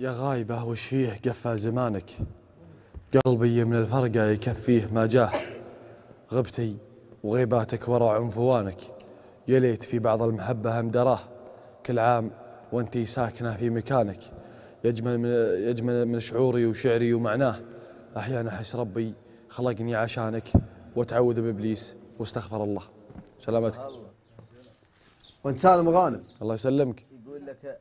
يا غايبة وش فيه؟ قفى زمانك. قلبي من الفرقة يكفيه ما جاه. غبتي وغيباتك ورا عنفوانك يا ليت في بعض المحبة هم دراه. كل عام وانتي ساكنة في مكانك. يجمل من يجمل من شعوري وشعري ومعناه. أحيانا أحس ربي خلقني عشانك وأتعوذ بإبليس واستغفر الله. سلامتك. وانت سالم غانم الله يسلمك. يقول لك